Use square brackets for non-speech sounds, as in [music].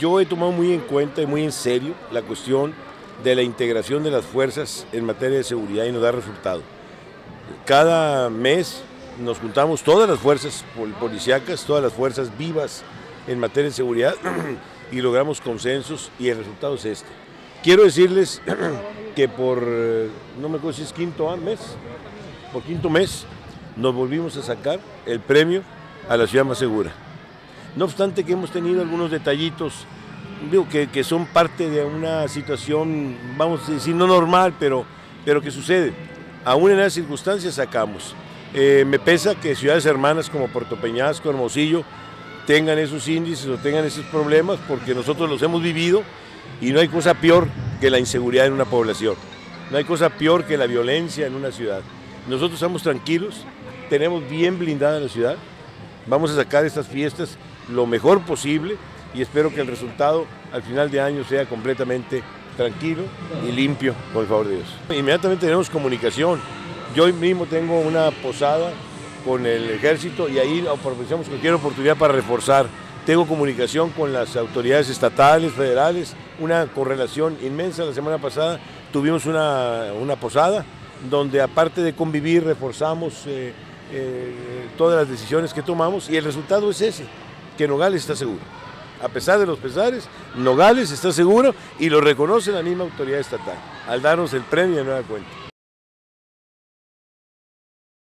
Yo he tomado muy en cuenta y muy en serio la cuestión de la integración de las fuerzas en materia de seguridad y nos da resultado. Cada mes nos juntamos todas las fuerzas policíacas, todas las fuerzas vivas en materia de seguridad [clears throat] y logramos consensos y el resultado es este. Quiero decirles [clears throat] que por, no me acuerdo si es quinto mes, por quinto mes nos volvimos a sacar el premio a la ciudad más segura. No obstante que hemos tenido algunos detallitos digo, que, son parte de una situación, vamos a decir, no normal, pero, pero que sucede. Aún en esas circunstancias sacamos. Eh, me pesa que ciudades hermanas como Puerto Peñasco, Hermosillo, tengan esos índices o tengan esos problemas porque nosotros los hemos vivido y no hay cosa peor que la inseguridad en una población. No hay cosa peor que la violencia en una ciudad. Nosotros estamos tranquilos, tenemos bien blindada la ciudad, vamos a sacar estas fiestas lo mejor posible y espero que el resultado al final de año sea completamente tranquilo y limpio, por favor de Dios. Inmediatamente tenemos comunicación. Yo mismo tengo una posada con el ejército y ahí aprovechamos cualquier oportunidad para reforzar. Tengo comunicación con las autoridades estatales, federales, una correlación inmensa. La semana pasada tuvimos una, posada donde aparte de convivir reforzamos eh, eh, todas las decisiones que tomamos y el resultado es ese, que Nogales está seguro a pesar de los pesares, Nogales está seguro y lo reconoce la misma autoridad estatal al darnos el premio de nueva cuenta.